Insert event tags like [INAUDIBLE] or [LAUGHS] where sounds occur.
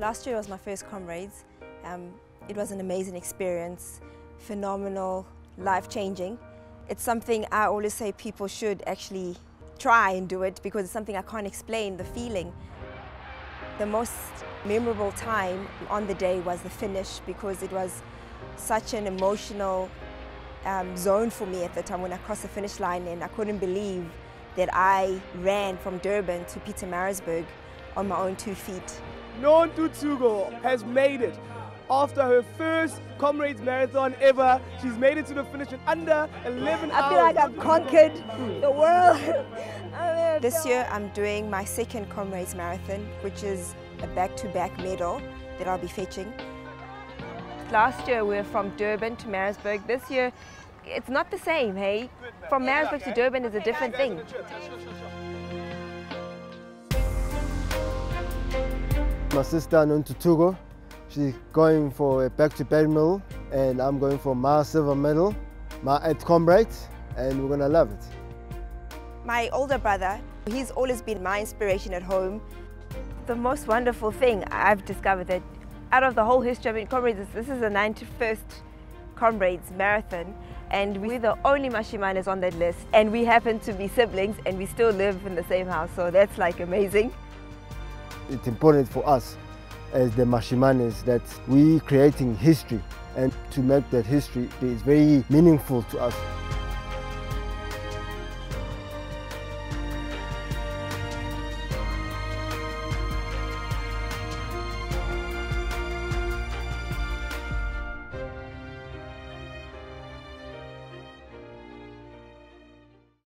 Last year was my first Comrades. Um, it was an amazing experience, phenomenal, life-changing. It's something I always say people should actually try and do it because it's something I can't explain, the feeling. The most memorable time on the day was the finish because it was such an emotional um, zone for me at the time when I crossed the finish line and I couldn't believe that I ran from Durban to Pietermaritzburg on my own two feet. Nontuthuko has made it. After her first Comrades Marathon ever, she's made it to the finish in under 11 I hours. feel like I've conquered the world. [LAUGHS] I mean, This year I'm doing my second Comrades Marathon, which is a back-to-back medal that I'll be fetching. Last year we were from Durban to Maritzburg. This year it's not the same, hey? From Maritzburg to Durban is a different thing. My sister Nontuthuko, she's going for a back-to-back medal and I'm going for my silver medal, my at Comrades, and we're gonna love it. My older brother, he's always been my inspiration at home. The most wonderful thing I've discovered that out of the whole history, I mean, Comrades, this is the 91st Comrades Marathon, and we're the only Mashimanes on that list, and we happen to be siblings, and we still live in the same house, so that's like amazing. It's important for us as the Mashimanes that we creating history and to make that history is very meaningful to us.